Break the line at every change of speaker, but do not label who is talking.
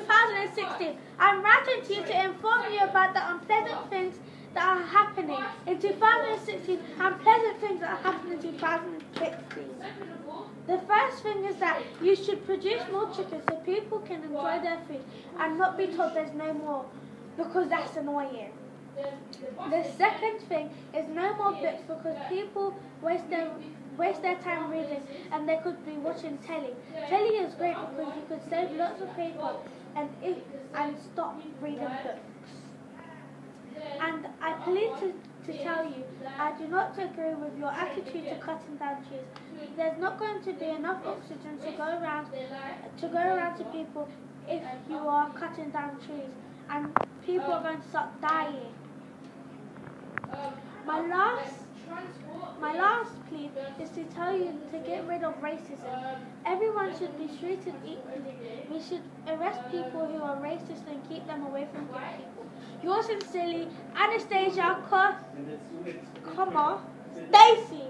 2016. I'm writing to you to inform you about the unpleasant things that are happening in 2016 and pleasant things that are happening in 2016. The first thing is that you should produce more chicken so people can enjoy their food and not be told there's no more because that's annoying. The second thing is no more books because people waste their waste their time reading and they could be watching telly. Telly is great because you could save lots of paper and if and stop reading books. And I plead to, to tell you, I do not agree with your attitude to cutting down trees. There's not going to be enough oxygen to go around to go around to people if you are cutting down trees, and people are going to start dying. My last my last plea is to tell you to get rid of racism. Everyone should be treated equally. We should arrest people who are racist and keep them away from good people. Yours sincerely, Anastasia, comma, Stacy.